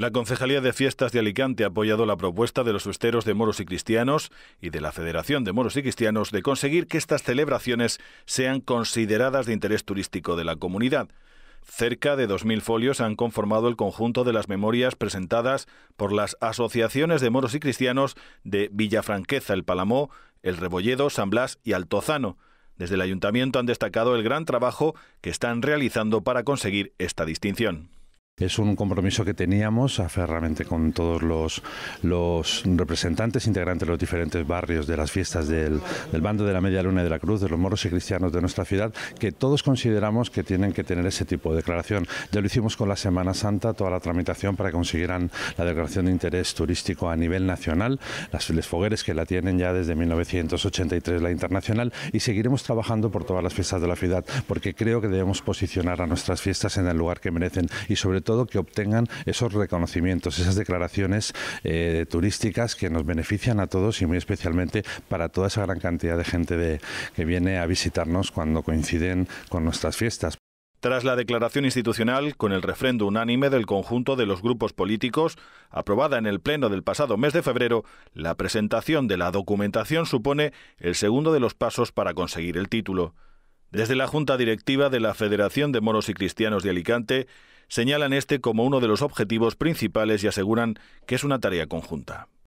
La Concejalía de Fiestas de Alicante ha apoyado la propuesta de los festeros de moros y cristianos y de la Federación de Moros y Cristianos de conseguir que estas celebraciones sean consideradas de interés turístico de la comunidad. Cerca de 2.000 folios han conformado el conjunto de las memorias presentadas por las asociaciones de moros y cristianos de Villafranqueza, El Palamó, El Rebolledo, San Blas y Altozano. Desde el ayuntamiento han destacado el gran trabajo que están realizando para conseguir esta distinción. Es un compromiso que teníamos aferramente con todos los, representantes integrantes de los diferentes barrios de las fiestas del, del, bando de la Media Luna de la Cruz, de los moros y cristianos de nuestra ciudad, que todos consideramos que tienen que tener ese tipo de declaración. Ya lo hicimos con la Semana Santa, toda la tramitación para que consiguieran la declaración de interés turístico a nivel nacional, las les fogueres que la tienen ya desde 1983 la internacional y seguiremos trabajando por todas las fiestas de la ciudad porque creo que debemos posicionar a nuestras fiestas en el lugar que merecen y sobre todo todo que obtengan esos reconocimientos, esas declaraciones eh, turísticas que nos benefician a todos y muy especialmente para toda esa gran cantidad de gente de, que viene a visitarnos cuando coinciden con nuestras fiestas. Tras la declaración institucional, con el refrendo unánime del conjunto de los grupos políticos, aprobada en el Pleno del pasado mes de febrero, la presentación de la documentación supone el segundo de los pasos para conseguir el título. Desde la Junta Directiva de la Federación de Moros y Cristianos de Alicante, señalan este como uno de los objetivos principales y aseguran que es una tarea conjunta.